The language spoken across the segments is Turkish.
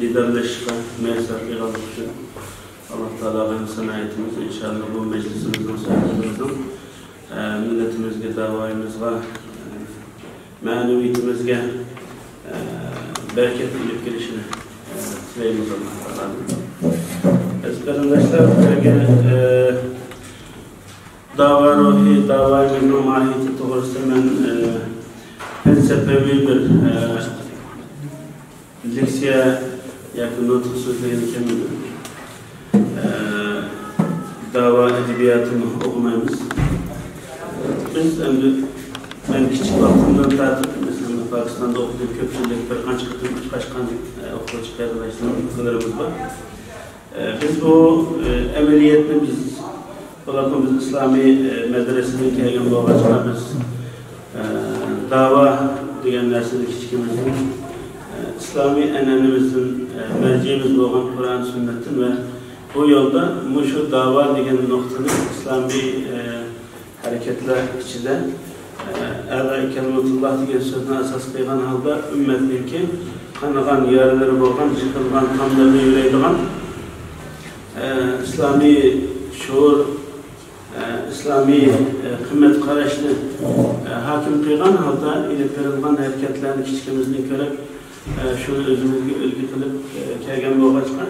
bir alıp için Allah Teala benim sanayetimiz inşallah bu meclisimizden sohbetimizden e, milletimizge, davayımızga, e, maneviyetimizge e, bereket ilip girişini e, tileyimiz Allah Teala'nın. Aziz kardeşler, e, dava ruhi, dava ilmi mahiyeti doğrusu ben e, felsepevi bir e, leksiye nutuk sözlerini kemin e, dava edebiyatını okumayımız. Biz endi ben küçük vaktimden tartib mesela Pakistan'da okuduğum köpçülük bir kaç kıtım, kaç kan e, okul çıkarılaştığım okularımız var. E, biz bu e, emeliyetini biz Bırakın biz İslami e, medresini kelgen biz e, dava degan narsani kichkimizin e, İslami an'anamizin e, merceğimiz olan Kur'an sünnetin ve bu yolda şu dava degan nuqtani İslami e, hareketler içinde Əla kelimetullah degan so'zni asos qilgan holda ummatniki qanagan yaralari bo'lgan yiqilgan qonlarni yuraydigan islomiy shuur İslami kıymet qarashni hokim qilgan holda ilib berilgan harakatlarni kichkimizdan ko'rib shuni o'zimizga ulgu qilib kelgan bo'lg'achqa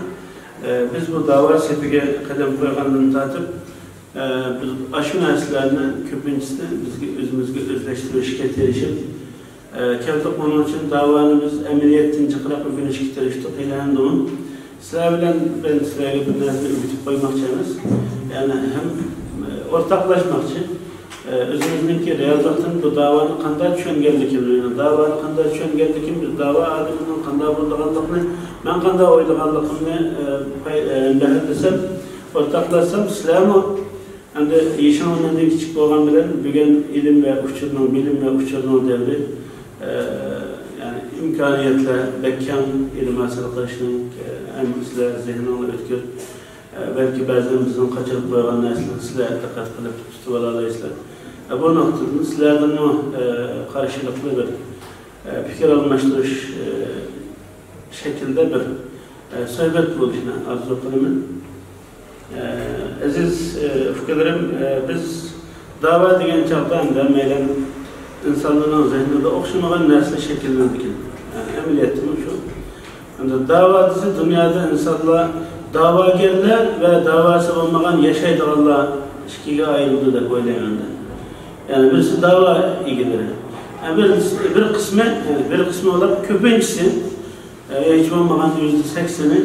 biz bu davo sepiga qadam qo'ygandan tortib biz shu narsalarni ko'pinchisi bizga o'zimizga o'zlashtirishga tirishib keldik buning uchun davoni biz amaliyotdan jiqroq o'rganishga tirishdik endi sizlar bilan ben sizlarga bir narsa o'rgatib qo'ymoqchi emas ya'ni ham ortaklaşmakçı özümüzdeki riyazatın bu davanı kanda düşüngenlikini, davanı kanda düşüngenlikini, dava adamının kanda bulduğanlıkını, ben kanda oyduğanlıkını behir desem, ortaklaşsam İslam'ı Endi yaşamından da küçük olan bilen bugün ilim ve uçurma, bilim ve uçurma devri yani imkaniyetle bekkan ilim hasıl kılışının en sizler zihnine ötkür. Belki bazen bizden kaçırıp koygan narsalarni sizlar diqqat qilib tutib olalaysizlar bu nuqtada sizlardan qarshiliqli bir fikr almashtirish shaklida bir suhbat bo'lishini orzu qilaman aziz fikrlarim biz davo degan chog'da endi mayli insonlarning zehnida o'xshamagan narsa shakllanadi amaliyotimi shu endi davo desa dunyoda insonlar davagerler ve davası olmayan yaşaydıranlar ikiye ayrıldı da koylayanda. Yani birisi dava ilgileri. Yani bir, bir kısmı, yani bir kısmı olarak köpüncüsü, e, hiç olmayan yüzde sekseni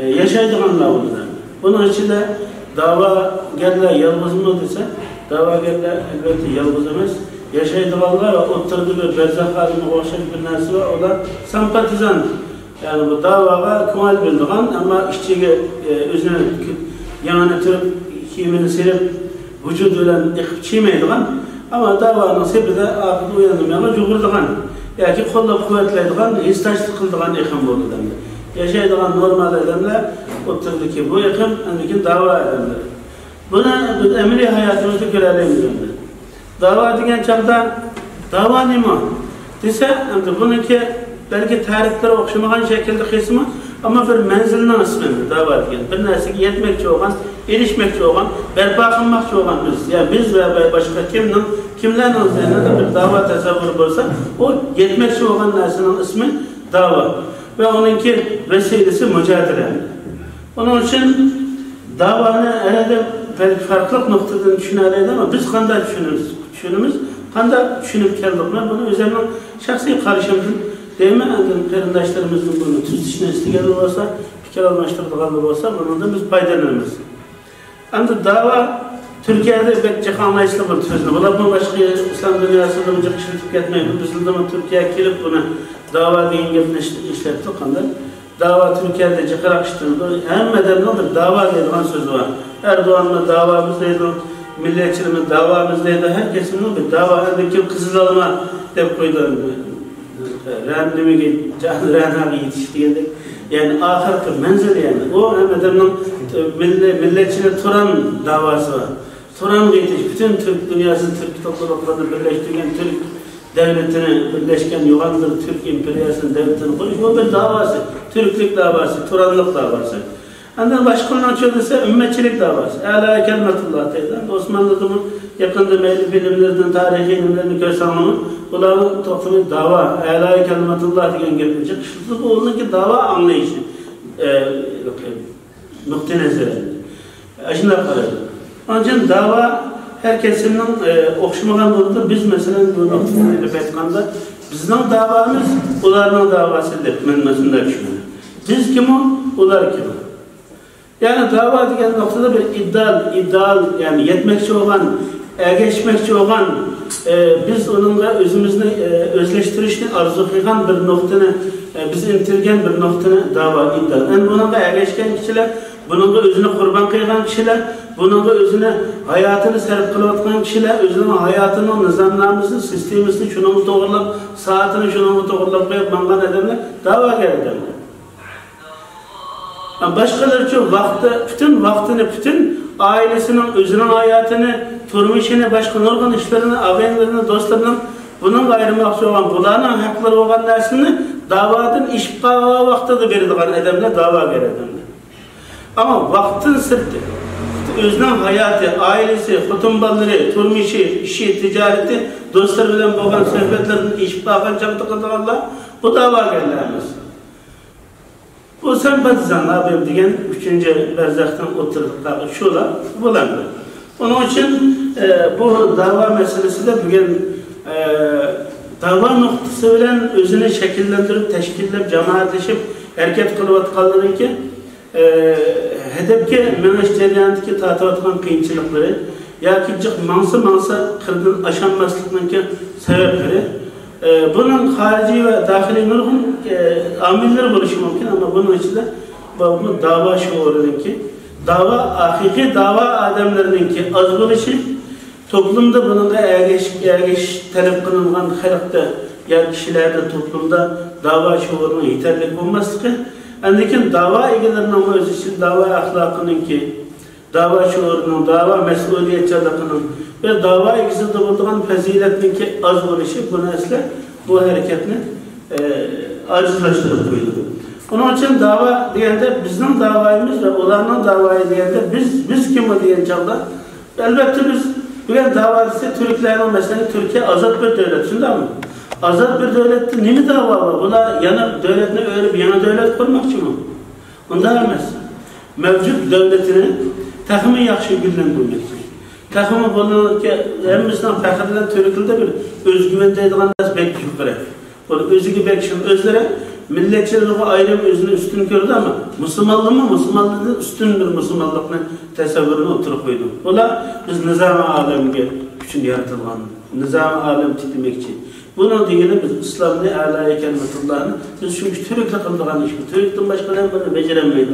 e, yaşaydıranlar oldular. Bunun için de dava gerler yalnız mı dese, dava gerler elbette yalnız emez. Yaşaydıranlar ve oturduğu bir berzak halini okşayıp bir nersi var, o da sempatizan yani bu davaga kumal bildiğin ama işçiye e, özüne yanına türüp kimini silip vujud bilan yiqib chiymaydigan ammo davoni sepida oxirida o'ylanmaga yugurdigan yoki qo'llab quvvatlaydigan eslash qildigan iqim bo'ldi odamlar. Yashaydigan normal odamlar o'tirdiki bu iqim andiki davo odamlar. Buni biz amaliy hayotimizda ko'raylik davo degan chog'da davo nima desa endi buniki balki tariflar o'xshamagan shaklda qilsinmi? Ama bir menzilden ismini dava etken. Bir narsaga yetmekçi olan, erişmekçi olan, berpa kılmakçı olan biz. Yani biz ve başka kimnin, kimlerin üzerinde bir dava tasavvuru bolsa, o yetmekçi olan narsanın ismi dava. Ve onunki vesilesi mücadele. Onun için davanı herhalde belki farklı noktadan düşünerek ama biz kanda düşünürüz. Düşünümüz, kanda düşünüp geldik. Ben bunu üzerine şahsi karışımdır. Değil mi? Karındaşlarımızın bunu tüzüşüne istigalı olsa, fikir almıştırdığı olsa bunun da biz faydalanırız. Ancak dava Türkiye'de pek cek anlayışlı bir tüzünü. Bula bu başka İslam dünyasında bu cek işletip gitmeyin. Biz de Türkiye'ye gelip buna dava deyin gibi işlettik. Dava Türkiye'de cekar akıştırdı. Hem medenidir dava dediğin sözü var. Erdoğan'la davamız dedi. milletçiliğimiz davamızdaydı. Herkesin bir dava edip kızıl alma dep koydu. Randimi canı randami yetiştiğinde yani ahirki menzil yani o hem adamın millet, milletçiliğe Turan davası var. Turan yetiş, bütün Türk dünyası Türk topluluklarını birleştiren Türk devletini birleşken yuvandır Türk imperiyasının devletini kuruş. O bir davası. Türklük davası, Turanlık davası. Ondan başka olan çözülse ümmetçilik davası. Âlâ kelmetullah teyzen. Osmanlı'nın yakında meyli bilimlerden, tarihi ilimlerini görsanımı bunların toplumu dava, âlâ kelmetullah diyen gelecek. Şu bu onun ki dava anlayışı. E, nokta nezeri. Aşına kadar. Onun için dava herkesin e, okşamagan bulundu. Biz mesela bu noktada aytkanda bizning davamız ularning davası deb menmasında düşünüyorum. Biz kim o? Ular kim? Yani dava degan noktada bir ideal, ideal yani yetmekçi olan, ergeçmekçi olan e, biz onunla özümüzni e, özleştirishni arzu qilgan bir nuqtani e, biz intilgan bir nuqtani dava ideal. Yani bununla ergeçken kişiler, bununla özünü kurban qilgan kişiler, bununla özüne hayatını sarf qilayotgan kişiler, özünün hayatını, nizamlarımızı, sistemimizni şunu to'g'irlab, saatini şunu to'g'irlab qo'yib mangan odamlar da'vogar odamlar. Başkaları için vakti, bütün vaktini, bütün ailesinin, özünün hayatını, turmuşunu, başka nurgun işlerini, ağabeylerini, dostlarının bunun ayrılmakçı olan, bunların hakları olan dersini davadın iş vakti da verildiğin edemle dava verildiğinde. Ama vaktin sırtı, özünün hayatı, ailesi, kutumbalları, turmuşu, işi, ticareti, dostlar bilen boğan sohbetlerin iş bağın Allah, bu dava gelirlerimiz. Bu sempatizanlar benim degan üçüncü berzaktan oturdukları şular bulandı. Onun için e, bu dava meselesi de bugün e, dava noktası bilen özünü şekillendirip, teşkillep, cemaatleşip hareket kılıp kalır ki e, hedefki meneş ceryanındaki tatıvatkan kıyınçılıkları ya ki cık mansı mansı kırdın aşanmaslıkların ki sebepleri. E, bunun harici ve dahili nurgun e, amiller buluşu mümkün ama bunun içinde bu, bu dava şuurunun ki dava, hakiki dava adamlarınınki az buluşu toplumda bunun ergeç, ergeç talep kılıngan halkta ya kişilerde toplumda dava şuurunun yeterli olmaslığı Andikin dava egelerinin öz için dava ahlakının ki dava şuurunun, dava mesuliyetçiliğinin ve dava ikisi de bulduğun faziletinin ki az oluşu bu nesle bu hareketini e, acizlaştırıp koydu. Onun için dava diyende bizim davayımız ve onların davayı diyende biz biz kim o çağda elbette biz bugün davası Türklerin mesela Türkiye azat bir devlet şimdi ama azat bir devlette ne mi dava var? Buna yana devletine öyle bir yana devlet kurmak için mi? Onda emez. Mevcut devletini takımı yaxşı gündürmek için. Takımı bunu hemimizden fakirler Türk'ünde bir özgüven deydiğen nas bek yukarı. Onu özgü bek şimdi özlere milletçiliği ayrım özünü üstün gördü ama Müslümanlığı mı Müslümanlığı üstün bir Müslümanlıkını tesavvürünü oturup koydu. Ola biz nizam-ı alemge için yaratılgan. Nizam-ı alem titlemek için. Bunun diyeni biz İslam'ı alaya kelimetullahını biz çünkü Türk'le kıldığan iş bu. Türk'ten başka ne bunu beceremeydi.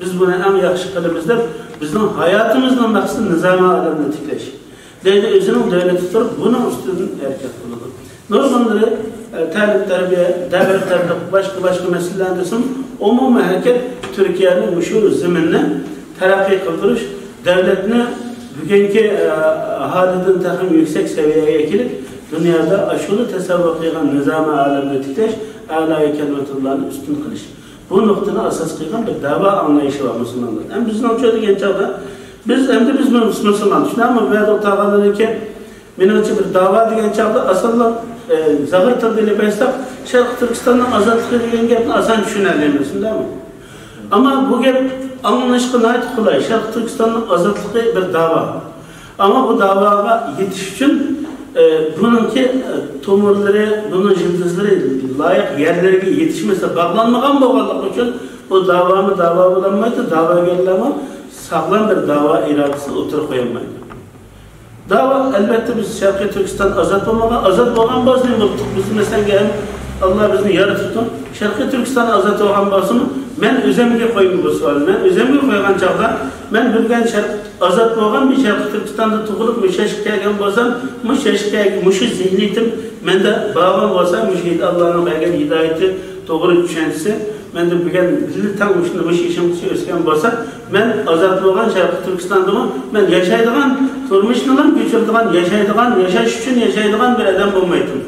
Biz buna en yakşı kılımızda bizim hayatımızdan maksat nizam-ı alemle tikleş. Deydi özünün devleti tutup bunun üstünün erkek kılıdır. Normalde e, talim terbiye, devlet terbiye, başka başka meselelerinde umumi hareket Türkiye'nin müşhur zeminine terakki kıldırış, devletini bugünkü e, haliden takım yüksek seviyeye ekilip dünyada aşılı tasavvur kıygan nizam-ı alemle tikleş, âlâ-i kelimetullah'ın üstün kılış. Bu noktada asas kıygan bir dava anlayışı var Müslümanlar. Hem bizim ölçüde genç çağda biz hem de biz Müslüman. Şimdi ama veya da tağaları ki menimce bir dava degan çağda aslında e, zahir tadıyla bestab Şarkı Türkistan'dan azatlığı degan gapni asan tushunarlimiz, değil mi? Ama bu gap anlaşılışqa nayt qulay. Şarkı Türkistan'dan azatlığı bir dava. Ama bu davaga yetiş için e, bununki e, tomurları, bunun yıldızları layık yerlerine yetişmese bağlanmagan bolganligi uchun bu davamı dava bo'lamaydi, dava gerilama sağlam bir dava iradesi oturup koyamaydı. Dava elbette biz Şarkı Türkistan azat olmadan, azat olan bazı muttuk. Biz mesela gelin Allah bizni yaratıptı. Şarkı Türkistan azat olan bazı mı? Ben özemge koyayım bu sualı. Ben özemge koygan çağda ben bilgen şarkı azat bo'lgan men sharqiy turkistonda tug'ilib mushashib kelgan bo'lsam mushashga mushu zehniyatim menda bog'lan bo'lsa mushu allohni bergan hidoyati to'g'ri tushunchasi menda bugun tam shuni mush ishim o'sgan bo'lsa men ozod bo'lgan sharqiy turkistondami men yashaydigan turmushni kechiradigan yashaydigan yashash uchun yashaydigan bir odam bo'lmaydim.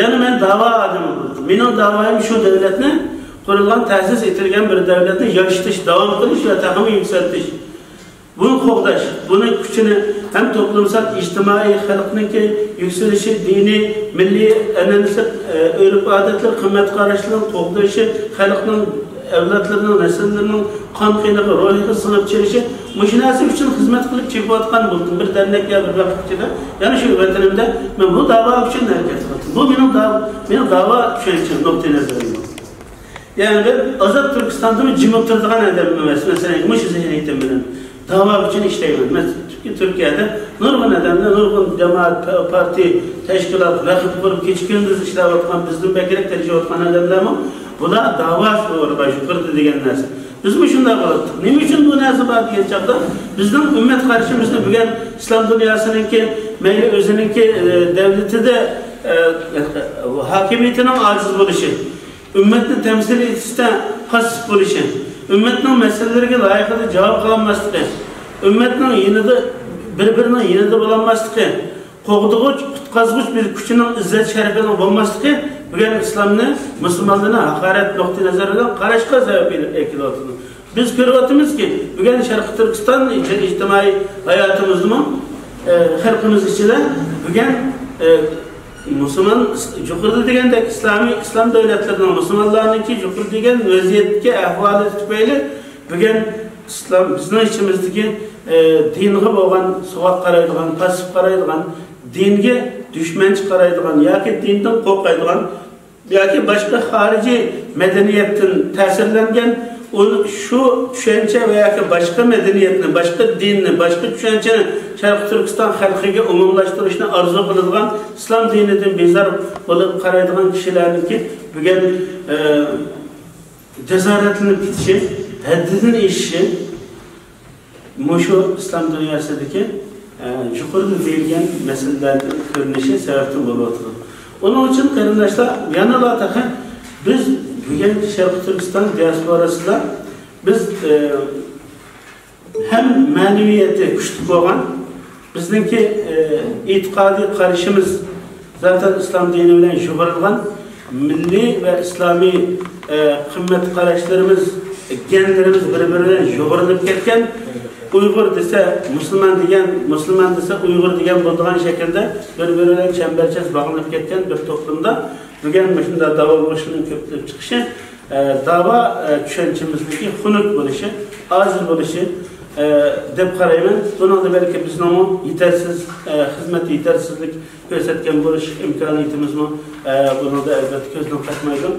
Ya'ni men davo odami mening davoim shu davlatni qurilgan ta'sis etilgan bir davlatni yashitish davom qilish va taqimi yuksaltish buni qo'g'dash buni kuchini ham to'plamsal ijtimoiy xalqniki yuksalishi diniy milliy an'anasi urf odatlar qimmat qarashlarni qo'g'dashi xalqning avlodlarining nasllarining qon qiynig'i ro'yiga singib chirishi shu narsa uchun xizmat qilib chekayotgan bo'ldim bir darnakka bir vaqt ichida ya'ni shu vatanimda men bu davo uchun harakat qildim bu mening mening davo tushunchim nuqtai nazarim ya'ni bir ozod turkistondami jimib turadigan odam emas masalan shu zehniyatim davo uchun ishlayman man chunki turkiyada nurg'un odamlar nurg'un jamoat partiya tashkilot raqib qurib kecha kunduz ishlayotgan bizni bakrak terishayotgan odamlarmi bular davo shukrdi degan narsa bizmi shunday qildik nima uchun bu narsa bor degan chog'da bizning ummat qarishimizni bugun islom dunyosiniki mayli o'ziniki davlatida hokimiyatini ojiz bo'lishi ummatni tamsil etishda qasd bo'lishi ummatning masalalariga loyiqada javob qilolmasligi ummatning yinida bir birining yinida bo'lolmasligi qo'g'dig'ich qutqazg'ich bir kuchining izzat sharafini bo'lmasligi bugun islomni musulmonlarni haqorat nuqtai nazaridan qarashga sabab kelyotdi biz ko'ryapmizki bugun sharqi turkiston ijtimoiy hayotimizni xalqimiz ichida bugun Müslüman yuqorida degandek islomiy islom davlatlaridan musulmonlarniki yuqori degan vaziyatga ahvoli tufayli bugun islom bizni ichimizdagi e, dinga bo'lgan sovuq qaraydigan pasif qaraydigan dinga dushmanchi qaraydigan yoki dindan qo'rqadigan yoki boshqa xorijiy madaniyatdan ta'sirlangan şu düşünce veya ki başka medeniyetini, başka dinini, başka düşünceni Şarkı Türkistan halkıga umumlaştırışını arzu kılıngan İslam dininden bezar olup karaydıgan kişilerin ki bugün e, cesaretini bitişi, haddinin işi Muşu İslam dünyasındaki e, yukarıda verilgen meselelerin görünüşü sebepten buluyor. Onun için kardeşler yanıla takın biz bugün Şarkı Türkistan diasporasında biz e, hem maneviyeti güçlü bo'lgan bizningki e, e'tiqodiy qarashimiz zaten islom dini bilan shug'ullangan milliy va islomiy e, qimmat qarashlarimiz genlerimiz bir-biri bilan shug'ullanib ketgan uyg'ur desa musulmon degan musulmon desa uyg'ur degan bo'ladigan shaklda bir-biri bilan chambarchas bog'lanib ketgan bir to'plamda bugun shunday davo bo'lishining ko'plab chiqishi davo tushunchamizniki xunuk bo'lishi ojiz bo'lishi deb qarayman bunida balki bizni yetarsiz xizmat yetersizlik ko'rsatgan bo'lish imkoniyatimizmi bunida albatta ko'zdan qochmaydi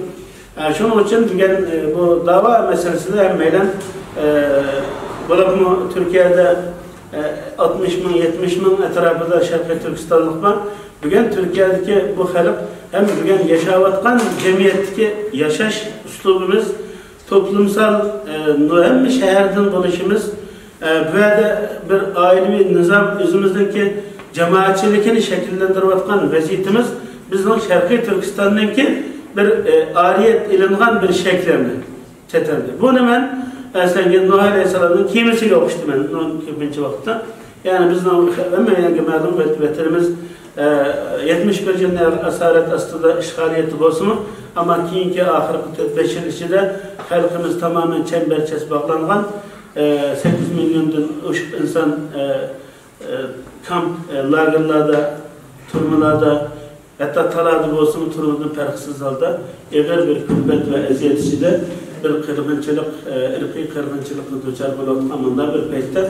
shuning uchun bugun bu davo masalasida hammaylar bo'libmi turkiyada 60 ming 70 ming atrofida sharqiy turkistonlik bor bugun turkiyadagi bu xalq ham bugun yashayotgan jamiyatdagi yashash uslubimiz to'plamsal e, hamma shahardan bo'lishimiz e, bu yerda bir oilaviy nizom o'zimizniki jamoatchilikni shakllantirayotgan vaziyatimiz bizning sharqiy turkistonniki bir e, ariyet ilingan bir shaklini chatardi buni man aslanga nuh alayhissalomni kemisiga o'qishdim man birinchi vaqtda. Ya'ni bizni hamma ma'lum vatanimiz Ee, 70 yildan asorat ostida ishg'oliyati bo'lsin ammo keyingi oxirgi to'rt besh yil ichida xalqimiz tamoman chambarchas bog'langan ee, sakkiz milliondan oshiq inson e, e, kamp e, lagerlarda turmalarda hatto taladi bo'lsin turmadan farqsiz holda ig'ir bir kulbat va aziyat ichida bir qirg'inchilik irqiy qirg'inchilikqa duchor bo'layotgan bir paytda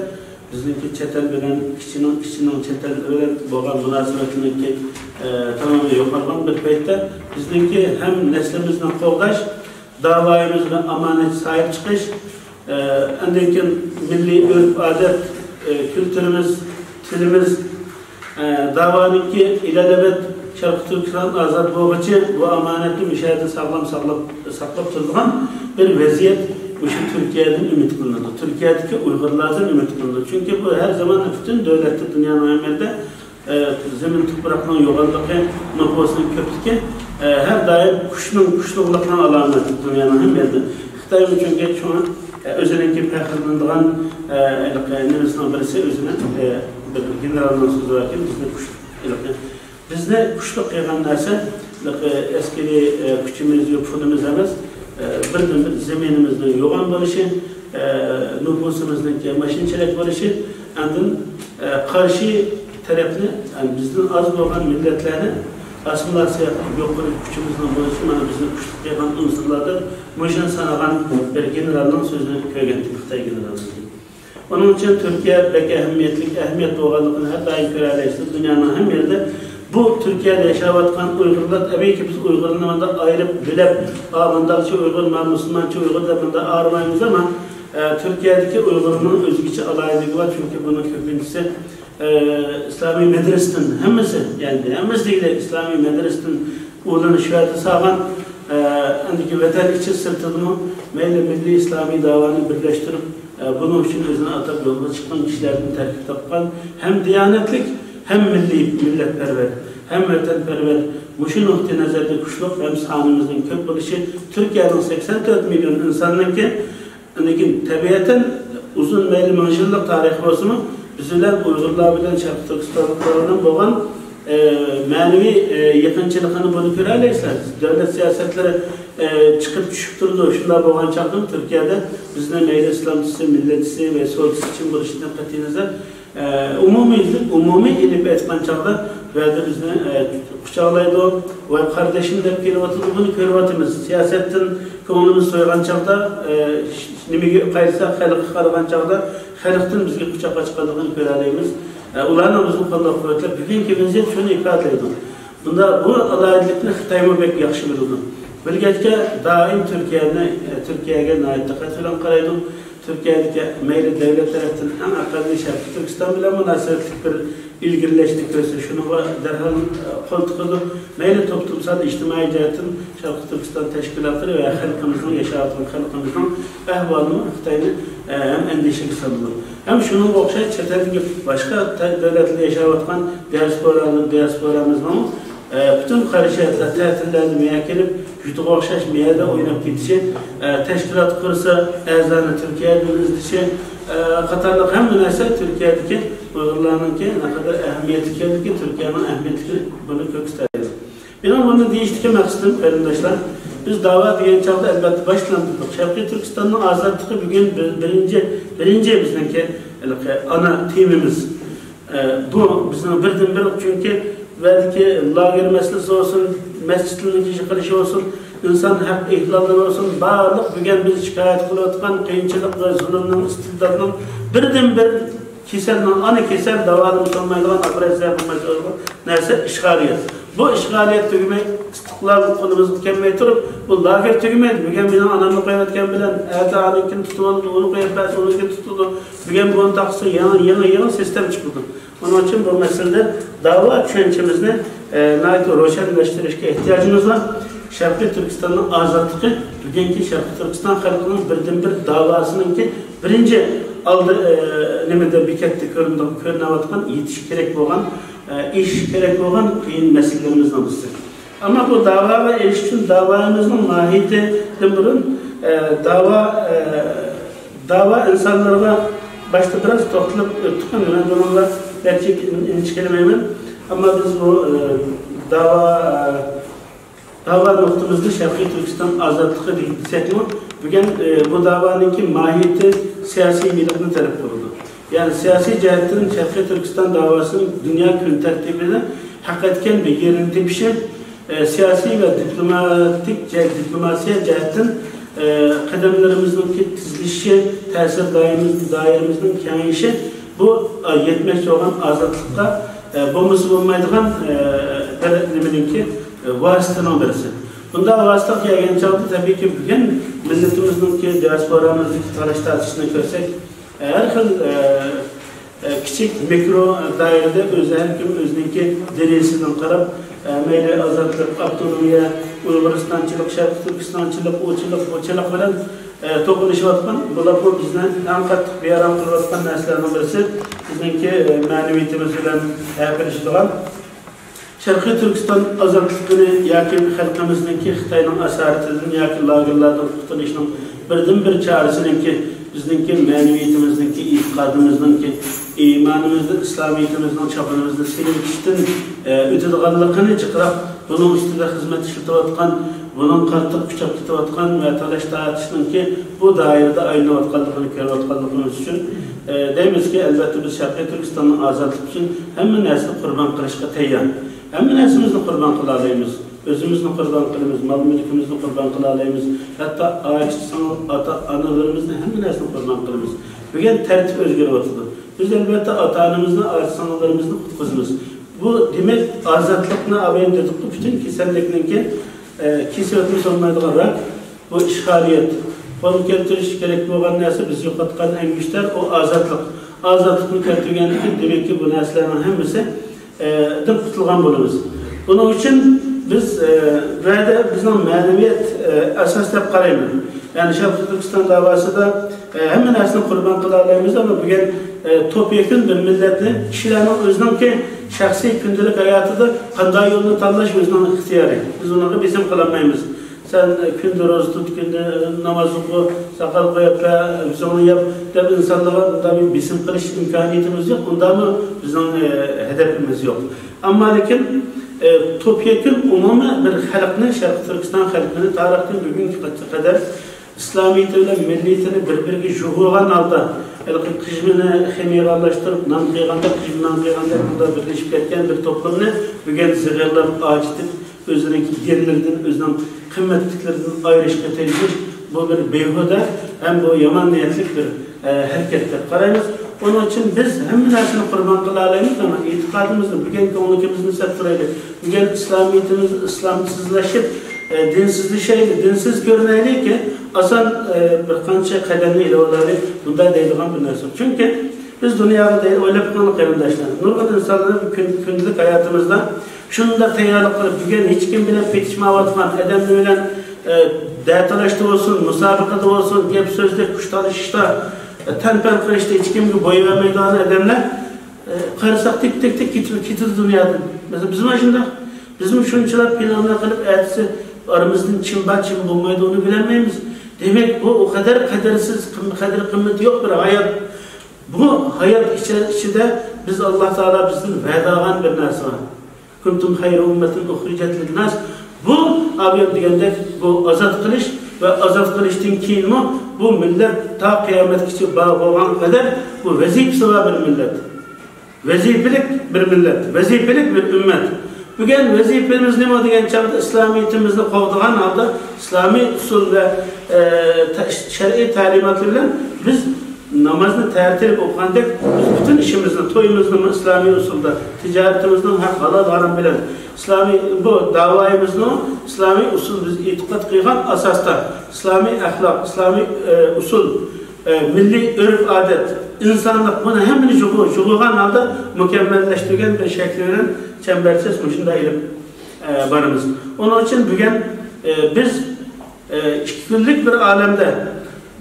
bizniki chet el bilan kichkina kichkina chet el bilan bo'lgan munosabatniki e, tamoman yo'qolgan bir paytda bizniki ham naslimizni qo'g'dash davoyimiz bilan omonat sahib chiqish e, undan keyin milliy urf odat e, kulturimiz tilimiz davoniki ilalabat sharq turkiston ozod bo'lg'ichi bu omonatni mishada saqlab saqlab saqlab turadigan bir vaziyat şu Türkiye'den ümit kılındı. Türkiye'deki Uygurlardan ümit kılındı. Çünkü bu her zaman bütün devletler dünyanın emelde e, zemin toprakının yoğunluğu, nüfusunun köptüki e, her daim kuşun kuşluğundan alameti dünyanın hem yerde. Xitay çünkü şu an e, özellikle pehirlendiğin e, nemesinden birisi özüne e, bir generaldan sözü varken bizde kuşluk. Bizde kuşluk kıygan narsa eskili küçümüz yok, fudumuz emas. Birden bir zeminimizin yoğun barışı, nüfusumuzun maşinçilik barışı, andın karşı tarafını, yani bizden az olan milletlerini asimilatsiya yok bir küçümüzden barışı, mana bizden kuşluk kıygan unsurlardır. Muşan sanagan bir generalın sözünü köygendik, Xitay generalının. Onun için Türkiye pek ehemmiyetli, ehemmiyet doğallığını hep daim köreleysiz. Dünyanın hem yerinde bu Türkiye'de yaşavatkan Uygurlar tabii ki biz Uygurlarla ayırıp bilip Ağlandakçı Uygur, Müslümançı Uygur da bunda ağırmayız ama e, Türkiye'deki Uygur'un özgüçü alaylığı var. Çünkü bunun köküncüsü e, İslami medresenin hemmesi yani hemmesi değil İslami medresenin uğrunu şüpheti sağlan e, andaki vatan içi sırtını meyle milli İslami davanı birleştirip e, bunun için özüne atıp yoluna çıkan kişilerden terkip tapkan hem diyanetlik hem milli milletperver hem vatanperver muşu nokta nazarda kuşluk hem sahanımızın kök buluşu Türkiye'nin 84 milyon insanın ki lekin tabiatan uzun meyli manjillik tarihi olsun bizler Uygurlar bilen Şarkı Türkistanlıklarının boğan e, manevi e, yakınçılıkını bunu görebilirsiniz. Devlet siyasetleri e, çıkıp düşüp durdu. Şunlar boğan çaktım Türkiye'de bizden meyli İslamcısı, milletçisi ve solcusu için bu işten katınıza umumiylik umumiy ilib aytgan chog'da ularda bizni e, quchoqlaydi voy qardashim deb kelyotidi buni ko'ryotimiz siyosatdan ko'nglimiz so'ygan chog'da e, nimaga qaysi xalqqa qaragan chog'da xalqdan bizga quchoq ochganligini ko'raraymiz e, ularni bizni qo'llab quvvatlab bugungi vaziyat shuni ifodalaydi bunda bu alohidlikni xitoymi yaxshi biladi bilgachga doim turkiyani turkiyaga diqqat bilan qaraydi Türkiye'deki meyli devlet tarafından en akıllı şarkı. Türkistan bile münasebetlik bir ilgilileştik ve şunu derhal koltuğunu meyli toplumsal içtimai cihetin Şarkı Türkistan teşkilatları ve halkımızın yaşatını, halkımızın ehvalını, Xitay'ını hem endişe kısalını. Hem şunun okşay çetelindeki başka devletli yaşavatkan diasporalı, diasporamızın bütün karışıklar, tətillərni müəkkilib, jutuğa oxşaş miyədə oynab getişi, təşkilat qırsa, əzanı Türkiyədə izlişi, qatarlıq həmmə nəsə Türkiyədəki Uyğurlarınınki nə qədər əhəmiyyəti gəldi ki, Türkiyənin əhəmiyyəti bunu kök istəyir. Benim bunu deyişdiki məqsədim, qardaşlar, biz dava diyen çağda elbette başlandık. Şevki Türkistan'ın azadlığı bugün birinci, birinci bizimki ana timimiz. Bu bizim birden bir çünkü belki lager meselesi olsun, mescidinin kişi kılışı olsun, insan hak ihlalları olsun, bağırlık bugün biz şikayet kılıvatkan kıyınçılık ve zulümün istibdadının birden bir keselden, ana kesel davalımız olmayılan apresiya yapılması olma neyse işgaliyet. Bu işgaliyet tügüme istiklal konumuz kemmeye turup bu lager tügümeydi. Bugün benim anamı koyatken bilen erta anınkini tutuldu, onu ben onunkini tutuldu. Bugün bunun takısı yeni yeni yeni sistem çıktı. Onun için bu meselede dava düşüncemizni e, nait roşenleştirişke ihtiyacımız var. Şarkı Türkistan'ın azadlığı, bugünkü Şarkı Türkistan halkının birden bir davasının ki birinci aldı e, nemede biketti köründen körüne vatkan yetiş gerek olan e, iş gerek olan kıyın meselelerimizden birisi. Ama bu dava ve erişkin davamızın mahiyeti burun e, dava e, dava insanlara başta biraz ama ben bununla belki ilişkilemeyelim. Ama biz bu e, dava e, dava noktamızda Şarkı Türkistan azadlığı desek mi? Bugün e, bu davanınki mahiyeti siyasi milletine taraf kuruldu. Yani siyasi cihetten Şarkı Türkistan davasının dünya kün tertibinde hakikaten bir yerinde bir şey e, siyasi ve diplomatik diplomasiye cihetten e, kademlerimizin tizlişi, tesir dairemizin, dairemizin kengişi bu e, yetmekte olan azadlıkta bombası bulmaydıgan e, ne bileyim ki e, vasıtanın birisi. Bunda vasıta gelgen çağda tabii ki bugün milletimizin ki diasporamızdaki tanış tartışını görsek her xil kichik mikro doirada o'zi har kim o'ziniki deresidan qarab e, mayli ozodlik avtonomiya uyg'uristonchilik sharq turkistonchilik uchilik buchilik bilan e, to'qnashayotgan bular bu bizni eng qattiq bearam qilayotgan narsalardan birisi. Bizniki ma'naviyatimiz bilan qilishadigan sharqiy turkiston ozodlik kuni yoki xalqimizniki xitoyning asaratidan yoki lagerlardan qutulishning birdan bir chorasiniki bizniki ma'naviyatimizniki e'tiqodimizniki iymonimizni islomiyatimizning chopinimizni silkishdan o'tadiganligini chiqirab buning ustida xizmat ishlatayotgan buning qattiq kuchab ketayotgan va talash tortishniki bu doirada aylanayotganligini ko'rayotganligimiz uchun deymizki albatta biz sharqiy turkistonni ozodlik uchun hamma narsani qurbon qilishga tayyor hamma narsamizni qurbon qila olamiz o'zimizni qurbon qilamiz mol mulkimizni qurbon qila olamiz hatto ota onalarimizni hamma narsani qurbon qilamiz bugun tartib o'zgaryapti biz onamizni ojiz onalarimizni qutqizamiz bu demak ozodlikni avendirdik butun kasallikniki kesib o'tmay olmaydigan rak bu ishg'oliyat qo'l keltirish kerak bo'lgan narsa biz yo'qotgan angishlar u ozodlik ozodlikni keltirgandan keyin demakki bu narsalarning hammasi dan qutulgan bo'lamiz buning uchun biz burada bizning ma'naviyat asos deb qarayman ya'ni sharq turkiston davosida hamma narsani qurbon qila olamiz ama bugun to'pyekun bir millatni kishilarning o'ziniki shaxsiy kundalik hayotida qanday yo'lni tanlash o'zining ixtiyori biz unaqa bisim qilolmaymiz sen kunda ro'za tut kunda namoz o'qi saqal qo'yib bizani yap deb insonlarga bir bisim qilish imkoniyatimiz yo'q undami bizning hedefimiz yo'q ammo lekin to'pyekun umumiy bir xalqni sharq turkiston xalqini tarixdan bugungi qadar İslamiyeti bilan milliyetini bir-biriga jug'urgan holda qishmini ximiyalarlashtirib non qiyganda qishmi non qiyganda bunda birlashib ketgan bir to'plamni bugun zig'irlab ochitib o'zining yerlaridan o'zining qimmatliklaridan ayirishga tegish bu bir behuda ham bu yomon niyatli bir harakat deb qaraymiz onun için biz hamma narsani qurbon qila olamiz ama e'tiqodimizni bugun ko'ngligimizni sattiraylik bugun islomiyatimiz islomsizlashib dinsizlashaylik dinsiz ko'rinaylikki asan bir qancha qadamli ilovalarni bunday deydigan bir narsa chunki biz dunyoga deydi o'ylab qo'ying qarindoshlar nurg'un insonlar kundalik hayotimizda shunda tayyorlik qilib bugun hech kim bilan petishmayotgan odamni bilan datalashda bo'lsin musobaqada bo'lsin gap so'zda kuch talashishda tanpan qilishda hech kimga bo'y bermaydigan odamlar qarasak tik tik tik ketib ketadi dunyodan masalan biz mana shundoq bizim shunchalar planlar qilib ertasi aramızdan çim bak çim bulmaydı onu bilemeyiz. Demek bu o kadar kadersiz, kader kıymeti yok bir hayat. Bu hayat içerisinde biz Allah Teala bizim vedagan bir narsa var. Kuntum hayra ummetin uhricet nas. Bu abiyam degende bu azat kılış ve azat kılıştan keyin mi bu millet ta kıyametkiçe bağ olan kadar bu vazifesi var bir millet. Vazifelik bir millet, vazifelik bir ümmet. Bugün vazifemiz nima degan chog'da islomiyatimizni qovdigan holda islomiy usul va shar'iy ta'limotlar bilan biz namozni tartib o'qigandek biz butun ishimizni to'yimizni islomiy usulda tijoratimizni haq halol harom bilan islomiy bu davoyimizni islomiy usul biz e'tiqod qilgan asosda islomiy axloq islomiy usul milliy urf odat insonlik buni hammani jug'ilgan holda mukammallashtirgan bir shakli bilan çembersiz şunda ilip e, varımız. Onun için bugün e, biz e, iki günlük bir alemde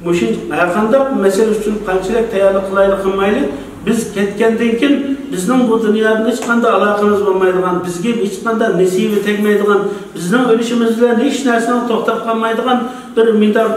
Muşin ayakanda mesele üçün qanchalik tayyorlik qilaylik qilmaylik biz ketgandan keyin bizning bu dunyodan hech qanday aloqamiz bo'lmaydigan bizga hech qanday nasibi tegmaydigan bizning o'lishimiz bilan hech narsani to'xtab qolmaydigan bir miqdor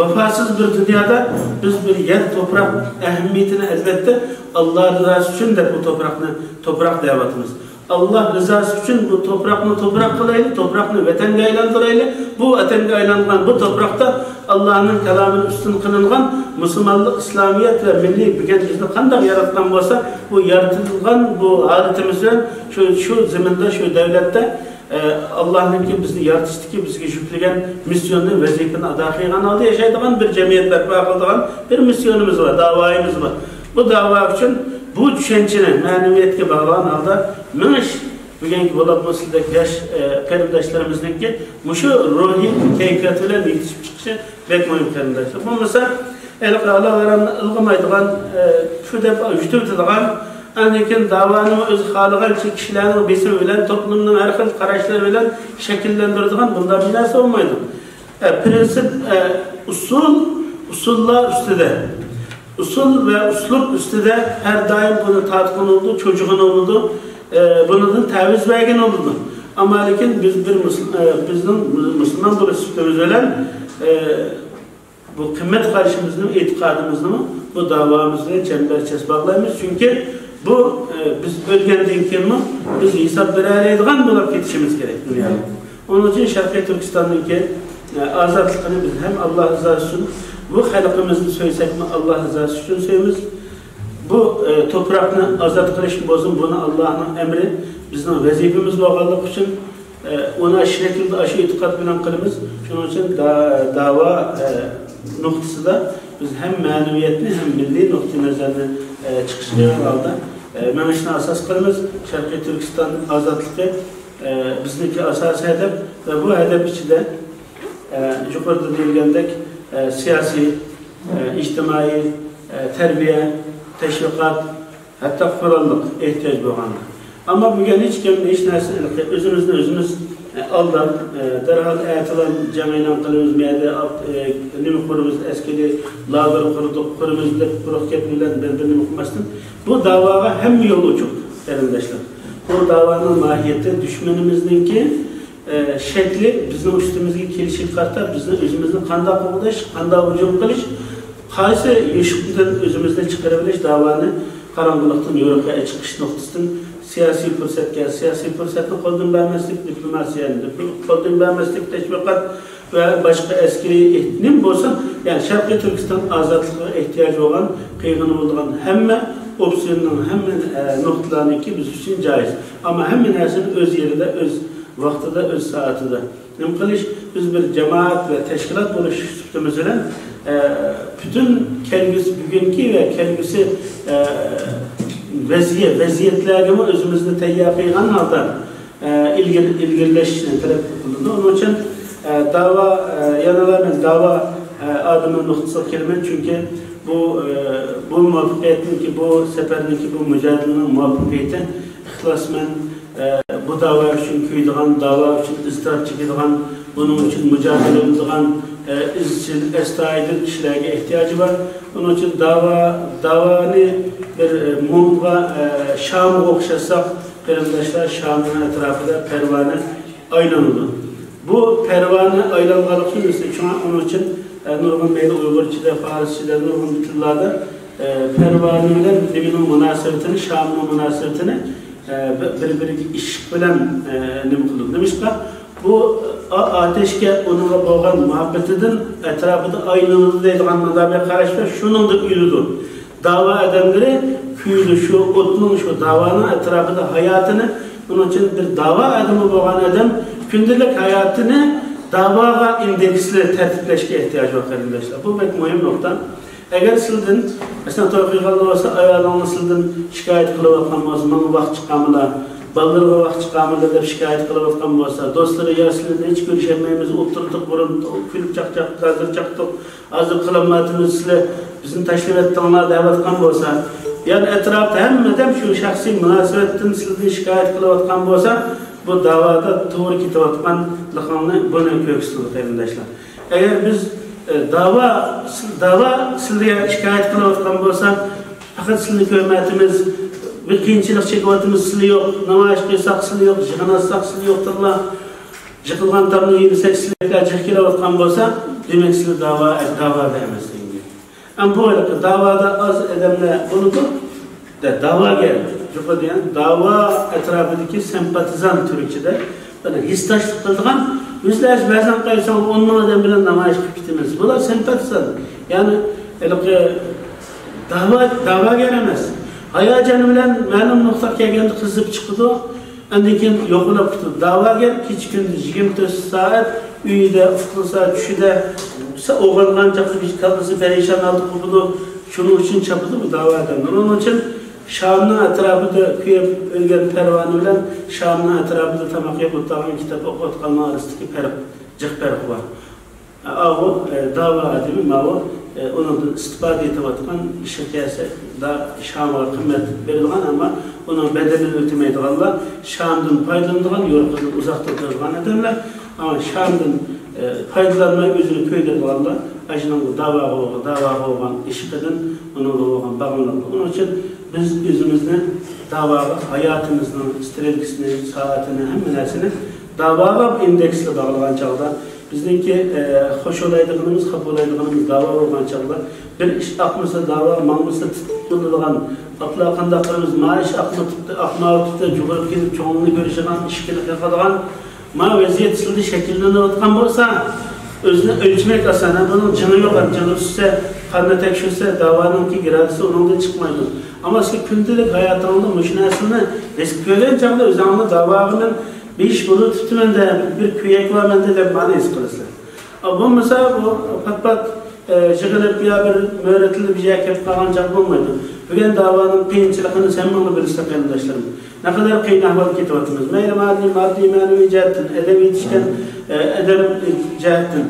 vafosiz bir dunyoda biz bir yer to'proq ahamiyatini albatta alloh rizosi uchun deb bu to'proqni to'proq deyapmiz Allah rızası için bu toprakını toprak kılaylı, toprakını vatanga aylandıraylı. Bu vatanga aylangan bu toprakta Allah'ın kelamının üstün kılıngan Müslümanlık, İslamiyet ve milli bugün bizni kandak yaratkan olsa bu yaratılgan bu aletimizden şu, şu zeminde, şu devlette e, Allah'ın ki bizni yaratıştı ki bizge yüklegen misyonunu, vazifini ada kıygan aldı yaşaydıgan bir cemiyet berpa kıldıgan bir misyonumuz var, davayımız var. Bu dava için bu düşüncenin maneviyatga bağlanan holda mana shu bugungi bo'lib yosh qarindoshlarimizniki mushu ruhiy kayfiyat bilan yetishib chiqishi bek muhim qarindoshlar bo'lmasa ılgımaydıgan, şu dep üçtürdügan, Andikin davanı öz halıgan kişilerin besimi bilen, toplumun her xil qarashlar bilen şekillendirdiğin bundan bir narsa olmaydı. E, prensip, e, usul, usullar üstüde. Usul ve uslub üstüde her daim bunu tatmin oldu, çocuğun oldu, e, bunun taviz vergen oldu. Ama lakin biz bir Müslüman, e, bizim Müslüman bir üstümüz bilen e, bu kıymet karşımızın, itikadımızın bu davamızla çemberçes bağlaymış. Çünkü bu e, biz ölgenden keyin biz hesap beraleydigan bo'lib ketishimiz kerak dunyoda. Onun için Şarkı Türkistan'daki e, azatlıkını biz hem Allah rızası için bu halkımızı söylesek mi Allah rızası için söylemiz. Bu e, toprakını azat kılış bozun bunu Allah'ın emri bizim vazifemiz bağlılık için e, ona şekilde aşı itikat bilen kılımız. Şunun için da, dava e, noktası da biz hem maneviyetini hem milli nokta nazarını e, çıkışlayan aldı. E, işini asas qılımız Şərqi Türkistan azadlığı e, bizdeki asas hedef ve bu hedef içinde e, yukarıda deyilgendek e, siyasi, e, içtimai, e, terbiye, teşvikat, hatta kurallık ihtiyaç boğandı. Ama bugün hiç kim nersin özümüzden özümüz e, aldan e, derhal cemiyle kılımız miyade e, nimi kurumuz eskili lağdır kuruduk kurumuz da kuruk kepmilen birbirini okumasın. Bu davaya hem yolu çok arkadaşlar. Bu davanın mahiyeti düşmanımızdaki e, şekli bizim üstümüzdeki kilişik kartar, bizim özümüzün kanda kovulaş, kanda hücum kılış, qaysi eshikdan o'zimizdan chiqarib davani qarong'ulikdan yo'riqqa chiqish nuqtasidan siyosiy fursatga siyosiy fursatni qo'ldan bermaslik diplomatiyani qo'ldan bermaslik tashviqot va boshqa askariy nim bo'lsin ya'ni sharqiy turkiston ozodligiga ehtiyoj bo'lgan qiyg'ini bo'lgan hamma opsiyonning hamma nuqtalarniki biz uchun joiz ammo hamma narsani o'z yerida o'z vaqtida o'z soatida nima qilish biz bir jamoat va tashkilot bo'lish suhbatimiz bilan bütün kelgüsü bugünkü ve kelgüsü e, teyya kıygan halda e, ilgil, ilgilleşini talep kılındı. Onun için e, dava, e, yanılarımız dava e, adımın noktasal kelime çünkü bu e, bu muvaffakiyetin ki bu seferin ki bu mücadelenin muvaffakiyeti ihlasmen e, bu dava için kuyduğun, dava için ıstırap çekildiğin, bunun için mücadele edildiğin e, izçil, estaidir kişilerge ihtiyacı var. Onun için dava, davanı bir e, mumga, e, okşasak, arkadaşlar Şam'ın etrafında pervane aylanıldı. Bu pervane aylanmalık için şu an onun için e, Nurgun Bey'de Uygurçı'da, Farsçı'da, Nurgun Bütüllah'da e, pervaneyle dibinin münasebetini, Şam'ın münasebetini bir-biriga ish bilan e, nima qildi demişka bu ateşke onunla bo'lgan muhabbetidan etrafida aylanadi deydigan nazarga qarashda shuningdek uyuldi davo odamlari kuydi shu o'tning shu davoni atrofida hayotini buning uchun bir davo odami bo'lgan odam kundalik hayotini davoga indeksli tartiblashga ehtiyoj bor qarindoshlar bu pek muhim nuqta agar sizdan masalan to'y bo'lsa ayolingiz sizdan shikoyat qilayotgan bo'lsa mana vaqt chiqqanmilar Ballarga vaqt chiqamidi deb shikoyat qilayotgan bo'lsa do'stlari yo sizlarni hech ko'risholmaymiz o'tirdik burun kulib chaqchaq hozir chaqdiq hozir qilinmadimiz sizlar bizni tashlab etdinglar deyotgan bo'lsa yani atrofda hammadan shu shaxsiy munosabatdan sizlarni shikoyat qilayotgan bo'lsa bu davoda to'g'ri ketayotganligini buni ko'rsatdi qarindoshlar. Agar biz e, davo davo sizlarga shikoyat qilayotgan bo'lsa faqat sizni ko'rmatimiz bir qiyinchilik chekyapmiz sili yo'q namoyish qilsak sili yo'q yig'inatsak sili yo'qdirlar yiqilgan tomni yesak sizlar jiq kelayotgan bo'lsa demak sizlar davo davoda emas am bu davoda oz odamlar bo'ladi davoga degan davo atrofidagi simpatizant turkchida hissdoshlik qiladigan o'zlari ba'zan qaysang o'n ming odam bilan namoyish qilib ketamiz bular simpatizant ya'ni davo davogar emas hayacanı bilen ma'lum nuqtaga kelganda qizib chiqdi andan keyin yo'qolib ketdi da'vogar kecha kunduz yigirma to'rt soat uyida uxlasa tushida o'g'ilgancha qilib kallasi perishon oldi qildi shuning uchun chopdi bu da'vo odamlar uning uchun shomni atrofida kuyib o'lgan parvona bilan shomni atrofida tomoq yeb o'tirgan kitob o'qiyotganlar orasidagi farq jiq farq bor u da'vo adami mana bu e, onun istifade etiyotgan işe kelse da şamga kıymet berilgan ama onun bedelini ötemeydiganlar şamdan faydalanadigan yo'ldan uzoqda turgan odamlar ama şamdan e, faydalanmay o'zini ko'ydirganlar ajnan da'voga da'voga bo'lgan ishqidan unga bo'lgan bog'liqligi uning uchun biz o'zimizni da'voga hayotimizni strelkisini soatini hamma narsani da'voga indeksga bog'lagan chog'da bizningki xush o'laydiganimiz xafa o'laydiganimiz da'vo bo'lgan chog'da bir ish aqmasa da'vo mangmasa tutiladigan atlar qanday qilamiz ma ish aqmatibdi aqmayotibdi jug'urib kelib cho'ngni ko'rishadigan ishga qiladigan ma vaziyat sizda shakllanayotgan bo'lsa o'zini ölçmek asana bunun canı yok canı üstse kanına tekşirse davanın ki gradisi onun da çıkmaydı. Ama siz gündelik hayatında müşnasını eski gören çağda özanlı davanın bir iş bunu tutumen de bir kuyek var mende de bana iskılırsa. Ama mesela bu pat pat jığılıp ya bir müretli bir kep kalan çağ olmaydı. Bugün davanın kıyınçılıkını sen bana bilirse kardeşlerim. Ne kadar kıyın ahval kitivatımız. Meyre maddi, maddi, manevi cihetten, edebi yetişken, edeb cihetten.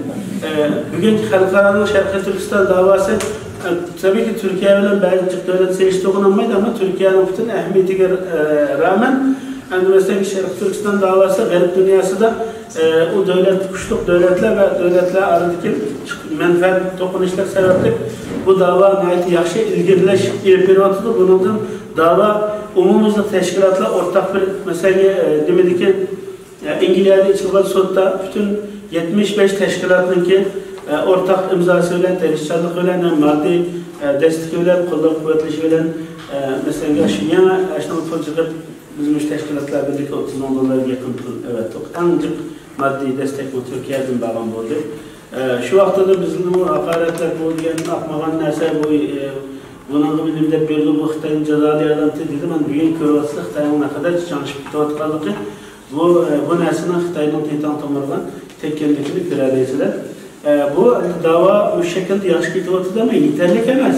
Bugünkü halkaranın Şarkı Türkistan davası tabii ki Türkiye bilen bazı devlet seçti okunanmaydı ama Türkiye'nin bütün ehemmiyetine rağmen yani mesela Şarkı Türkistan davası garip dünyası da o devlet, kuşluk devletler ve devletler aradaki menfaat dokunuşlar sebeplik bu dava nayet yaxşı ilgilileş yapıyordu. Bunun dava umumuzda teşkilatla ortak bir mesele demedik ki İngilizce çıkan sotda bütün 75 teşkilatınki ortak imzası bilen, terişçilik bilen, maddi destek bilen, kolluk kuvvetliş bilen mesela şu yana aşnalı pul çıkıp bizim teşkilatlar birlikte 30 milyon dolar yakın pul evet ancak maddi destek bu Türkiye'den bağlan oldu. Şu vakti da bizim bu hakaretler bu diyen akmagan neyse bu bunun bilim de bir bu Xitayın cezalı adam dedi ben büyük körvatlı Xitayın ne kadar çalışıp tutatkalığı bu bu narsani Xitoyning tetan tomonidan tekkanligini ko'radaysizlar. Bu davo o'sha shaklda yaxshi ketyapti ama yetarli emas.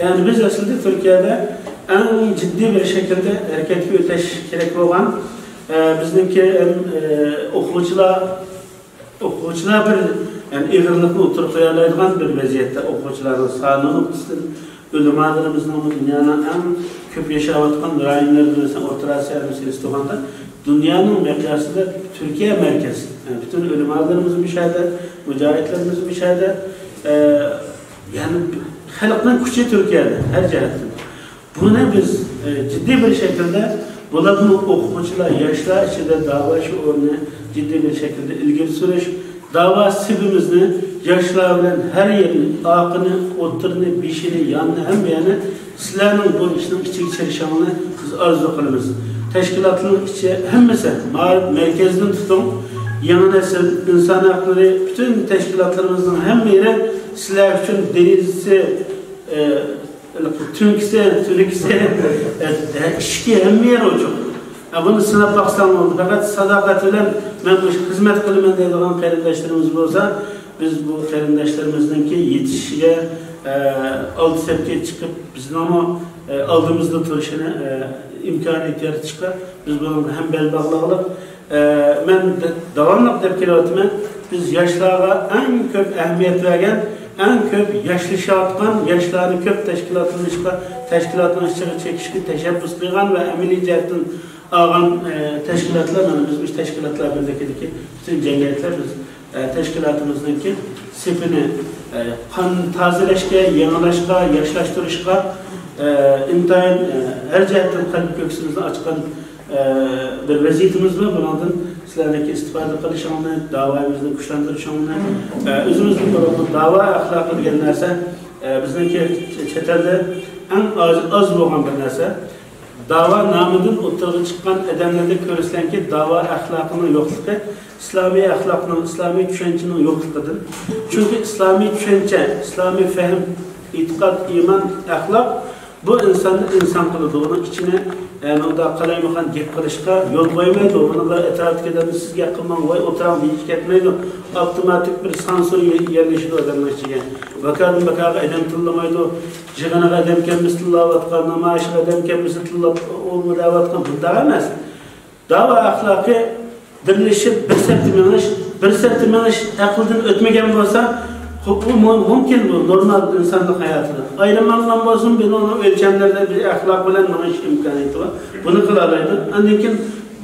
Ya'ni biz aslında Turkiyada en ciddi bir şekilde hareketga o'tash kerak bo'lgan bizningki o'quvchilar o'quvchilar bir yani ig'irlikni o'tirib qo'ya oladigan bir vaziyatda o'quvchilarning soni o'limalarimizni dunyoning eng ko'p yashayotgan rayonlarida O'rta Osiyo masalasi to'g'anda dünyanın miqyasında Türkiye merkezi. Yani bütün ölümalarımız müşahede, mücahitlerimiz müşahede. Ee, yani halkın küçüğü Türkiye'de, her cihetten. Bunu biz e, ciddi bir şekilde bunların okumucular, yaşlar içinde dava şuurunu ciddi bir şekilde ilgili süreç, dava sibimizni yaşlar bilen her yerini, akını, oturunu, bişini, yanını hem yani sizlerin bu işin içi içerişanını biz arzu kılımız teşkilatının içi hemmesi merkezden tutun yeni nesil insan hakları bütün teşkilatlarımızın hem yeri sizler için delilisi e, tünkisi, tünkisi e, işki hem yer olacak. Bunu sınıf baksam oldu. Fakat sadakat ile ben bu hizmet kılımın dediğim kardeşlerimiz olsa biz bu kardeşlerimizden ki yetişiye e, altı septiye çıkıp bizim ama e, aldığımızda turşunu e, imkoniyat yaratishga biz buni ham bel bog'liqlik men davomli deb kelyapman biz yoshlarga eng ko'p ahamiyat bergan eng ko'p yoshlashayotgan yoshlarni ko'p tashkilotlanishga tashkilotlanishga chekishga tashabbus qilgan va amaliy jihatdan olgan tashkilotlar mana biz tashkilotlar birlikdagi butun jamiyatlar biz tashkilotimizniki sepini qon tozalashga yangilashga yoshlashtirishga imtahan e, her cəhətdən qalb köksünüzü açqan e, bir vəziyyətimiz var. Bundan sizlərdəki istifadə qilishini, davamızı gücləndirishini, e, özümüzün qurulmuş dava əxlaqı deyilən nəsə bizdəki çətəldə ən az, az olan bir nəsə dava namının ortalığa çıxan adamlarda görürsən ki, dava əxlaqının yoxluğu İslami əxlaqının, İslami düşüncənin yoxluğudur. Çünki İslami düşüncə, İslami fəhim, etiqad, iman, əxlaq bu insanı insan kılıdı. Onun içine yani o da kalaymakan gep kılışka yol da etrafı gidelim siz yakınman vay oturan bir hiç gitmeydi. Otomatik bir sansür yerleşti adamlar içine. Bakalım bakalım edem tıllamaydı. Jigana edem kemisi tıllavatkan, namaşı edem kemisi tıllat olmadı avatkan. Bu da emez. Dava ahlakı birleşip bir septimeniş, bir septimeniş akıldan ötmegen olsa Bu mu- mümkün bu normal insanlık hayatında. Ayrımandan olsun ben onu ölçemlerde bir ahlak bilen nımış imkaniyeti var. Bunu kılalaydı. Annekin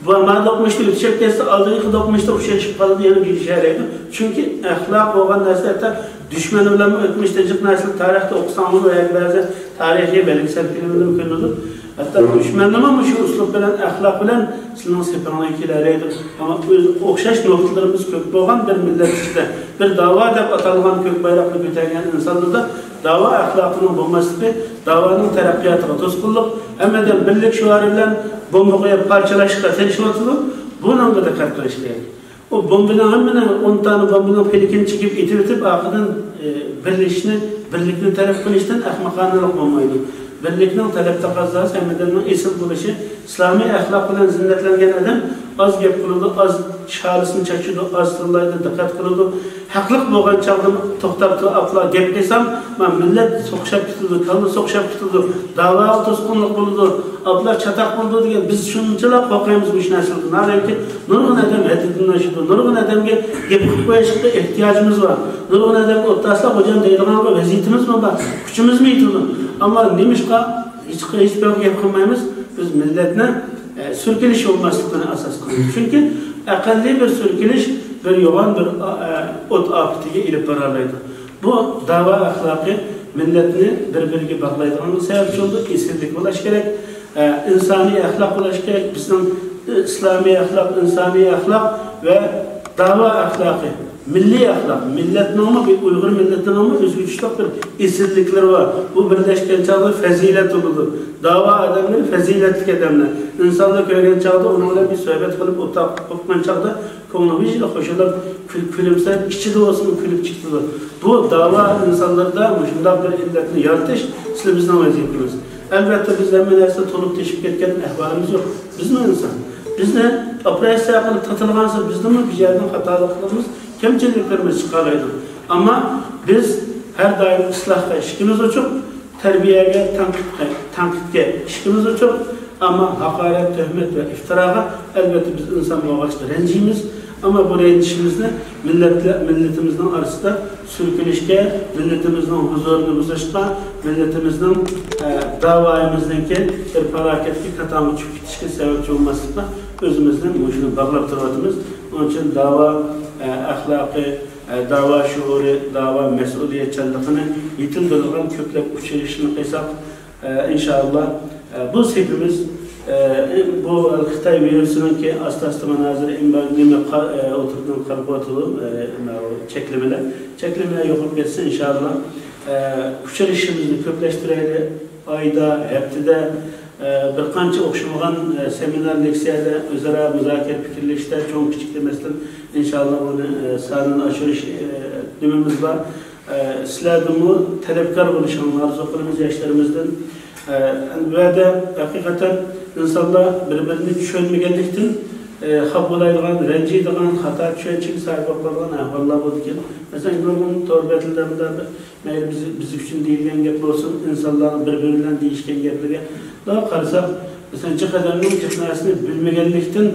ma dokmuştu, ütüşek dese aldığı dokmuştu, uşaşıp kaldı yani bir şey. Çünkü ahlak olan nesli hatta düşmanı bilen ötmüşte cık nesli tarihte okusamı veya bazı tarihi belgesel filminde mümkün olur. hatto dushmandan ham shu uslub bilan axloq bilan? Sizning sepanglar kelaveradi ammo o'zi o'xshash nuqtalarimiz ko'p bo'lgan bir millat ichida bir davo deb atalgan ko'k bayroqni ko'targan insonlarda davo axloqini bo'lmasligi davoning taraqqiyotiga to'sqinlik hammadan birlik shuari bilan bomba qo'yib parchalashga tirishyotidi buni diqqat qilish kerak. U bombani hammani o'ntani bombani pelikini chekib itib o'tib oxiridan e, birlashishni birlikni taraf qilishdan ahmoqonaroq bo'lmaydi. Birlikning talab taqozosi hammadan esil bo'lishi islomiy axloq bilan zinnatlangan odam az gəp qılırdı, az şarısını çəkirdi, az tırlaydı, diqqət qılırdı. Haqlıq boğan çağdan toxtabdı, aqla gəp desəm, mən millət soxşab tutuldu, kallı soxşab tutuldu, dava tosqunluq buldu, abla çataq buldu deyə biz şunçala qoqayımız bu nəsildi. Nələrki nurgun adam həddindən aşıdı, nurgun adamga gəp qılıb qoyışıqda ehtiyacımız var. Nurgun adamga ottasla hocam deydiğan bir vəziyyətimiz mi var? Küçümüz mü yitildi? Amma nemişqa hiç, hiç bir gəp qılmayımız, biz millətni e, surkilish olmasligini asos qilamiz chunki aqalli bir surkilish bir yo'g'on bir e, o't ofatiga ilib boraoladi bu davo axloqi millatni bir biriga bog'laydigan sababchi bo'ldi esirlik bo'lishi kerak e, insoniy axloq bo'lishi kerak. Bizning islomiy axloq insoniy axloq va davo axloqi milliy axloq millat nomi bir uyg'ur millati nomi o'zgarishliq bir esirliklar bor bu birlashgan chog'da fazilat bo'ladi davo odamlar fazilatli odamlar insonni ko'rgan chog'da uni bilan bir suhbat qilib o'rtoq o'qigan chog'da ko'ngli vijla qo'shilib kulimsirab ichida bo'lsin kulib chiqdi bu davo insonlarda shundoq bir illatni yaratish sizimizning vazifamiz albatta biz hamma narsa to'lib teshib ketgan ahvolimiz yo'q bizmi inson bizni operatsiya qilib tatilgansa biznimi bir yerdan xatoliklarimiz kamchiliklarimiz chiqalaydi ammo biz har doim islohga ishimiz uchun tarbiyaga tanqidga tanqidga ishimiz uchun ammo haqorat tuhmat va iftiroga albatta biz inson bo'lg'achqa ranjiymiz ammo bu ranjishimizni millatlar millatimizning orasida surkilishga millatimizning huzurini buzishga millatimizning davoyimizniki bir falokatga katami tushib ketishga sababchi bo'lmaslikqa o'zimizni shuni bog'lab turyapmiz onun uchun davo axloqi davo shuuri davo mas'uliyatchanligini yetildirilgan ko'plab uchrashishni qilsak inshaalloh bu hepimiz bu xitoy virusiniki asta asta manazir nima o'tirdim qarab o'tirdim cheklamalar cheklamalar yo'qolib ketsa inshaalloh uchrashishimizni ko'plashtiraylik oyda haftada bir qancha o'xshamagan seminar leksiyada o'zaro muzokara fikrlashishda cho'ng kichik demasdan inshaalloh buni sonini oshirish nimamiz bor sizlarni talabkor bo'lishingni orzu qilamiz yoshlarimizdan va da haqiqatan insonlar bir birini tushunmaganlikdan xafa bo'ladigan ranjiydigan xato tushunchaga sabab bo'lgan ahvollar bo'ldi ekan masalan nurg'un to'rbatlarda mayli biz biz uchun deyilgan gap bo'lsin insonlarni bir biri bilan deyishgan gaplarga qarasak masalan jiq odamning jiq narsani bilmaganlikdan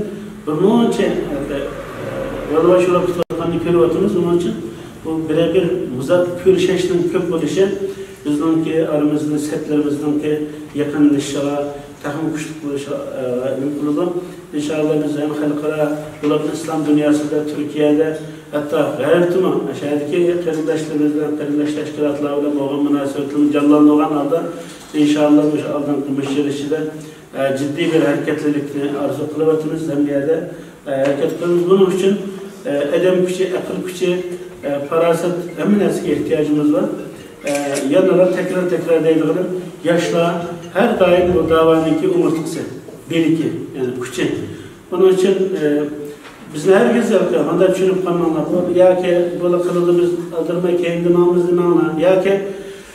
yo'lbosh yo'lab ketayotganini ko'ryapmiz uning uchun bu birebir muzat ko'rishishning ko'p bo'lishi bizningki aramizda setlarimizningki yaqinlashishiga tahmin kuchli bo'lishiga mumkin qiladi inshaalloh biz ham xalqaro bularni islom dunyosida turkiyada hatto g'arbdimi shadiki qarindoshlarimiz bilan qarindosh tashkilotlar bilan bo'lgan munosabatimiz jonlangan holda inshaalloh o'sha oldingi mishilishida ciddi bir hareketlilikni arzu qilyapmiz zamiyada harakat qilamiz buning uchun adam kuchi aql kuchi farosat hamma narsaga ehtiyojimiz bor yana tekrar tekrar deydiğim yoshlar har doim bu davaniki umurtqisi belki yani kuchi buning uchun bizni hargiz manda tushunib qolmanglar yoki bo'la qildi biz aldirmay keyin nimamiz nimanglar yoki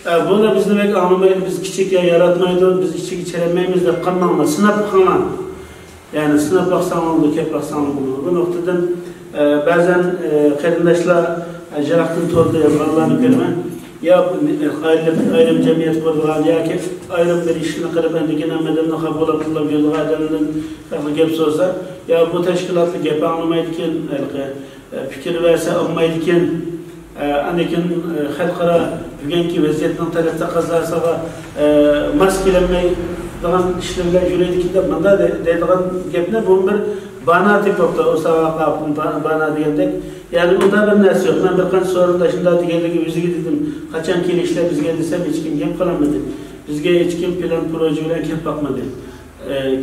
Böyle biz demek anlamayız, biz küçük ya yaratmaydı, biz içi içeremeyiz de kanmağına, sınıf kanma. Yani sınıf baksan oldu, kep baksan oldu. Bu noktadan e, bazen e, kardeşler Jaraktın tolda yazılarını görme. Ya ayrım, ayrım cemiyet kurdular, ya ki ayrım bir işini kırıp endikine medemne kabul yaptılar, bir adamın kaklı gep olsa, ya bu teşkilatlı gep anlamaydı ki, fikir verse almaydı ki, Anakin xalqaro bugungi vaziyatning tarafda qazarsaga mas kelinmay degan ishlar bilan yuraylik deb bunda deydigan gapni bu bir bana deb bo'libdi o'saga bana degandek ya'ni unda bir narsa yo'q man bir qancha so'rinda shunday deganligi o'ziga dedim qachon kelishlar bizga desam hech kim gap qilamadi bizga hech kim plan proje bilan kelib boqmadi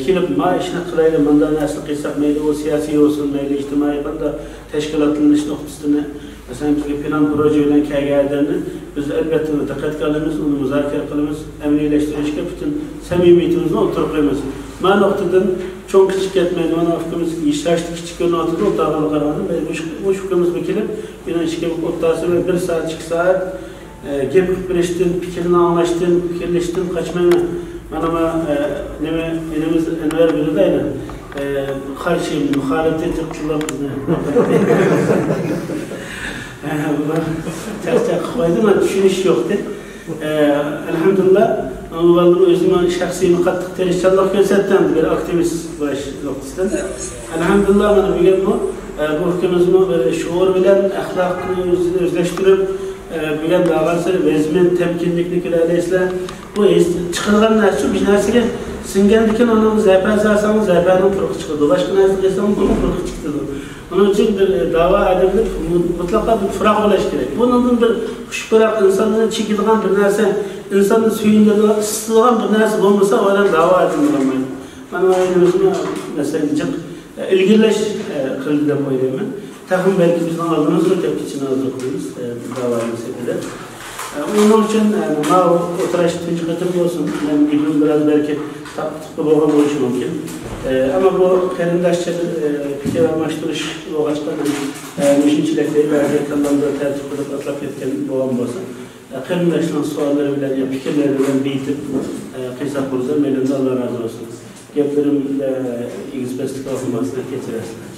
kelib ma ishni qilaylik bunday narsa qilsak mayli u siyosiy bo'lsin mayli ijtimoiy qanday tashkilotlanish nuqtasini masalan bizga plan proje bilan kelganlarni biz albatta diqqat qilamiz uni muzokara qilamiz amaliylashtırishga butun samimiyatimizni o'tirib qo'yamiz man nuqtadan cho'ng kichik ketmaydi mana fikrimiz ishlashni kichik ko'rinayotidi o'rtog'ini qaradim bu fikrimiz kelib yana ishga o'rtasi bir soat ikki soat gap qilib berishdan fikrini anglashdan fikrlashdan qochmayman mana bu nima elimiz anvar biladi aynan qarshi muxolifat qilib bizni charchab qo'ydi man tushunish yo'qda müəllim özümə şəxsiyimə qatdıq terişçillik göstərdim, bir aktivist nöqtəsində. Elhamdülillah mən bu gün bu e, bu hükümümüzün şuur bilen əxlaqını özləşdirib bilən davası vezmin temkinlikli kiləlislə bu çıxırğan nəsə bir nəsə singəndikən onun zəbər zasanı zəbərin fırqı çıxdı. Başqa nəsə desəm bunun fırqı çıxdı. Onun için bir e, dava adamı mutlaka bir fırak olaş gerek. Bunun bir kuşkurak insanların çekildiğin bir narsa, insanın suyundan ısıtılgan bir narsa olmasa o adam dava olamaydı. Ben o ayrımızın mesela e, ilgileş e, kıldı da koyuyorum. Takım belki bizim aldığımız o tepki için hazır koyuyoruz dava meselede. Onun için ma oturaş tüncü katım olsun. Ben bilmiyorum biraz belki tatlı boğam oluşu mümkün. Ama bu qarindoshcha fikr almashtirish bo'lg'achqa mushinchilikda barcha tanlovda tartib qilib atlab ketgan bo'lgan bo'lsa qarindoshlar savollari bilan yo fikrlari bilan beyitib qilsak bo'lsa mendan alloh rozi bo'lsin gaplarim egizpastlik olmasdan kechirasizlar